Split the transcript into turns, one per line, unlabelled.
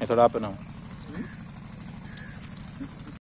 Entrou lá para não.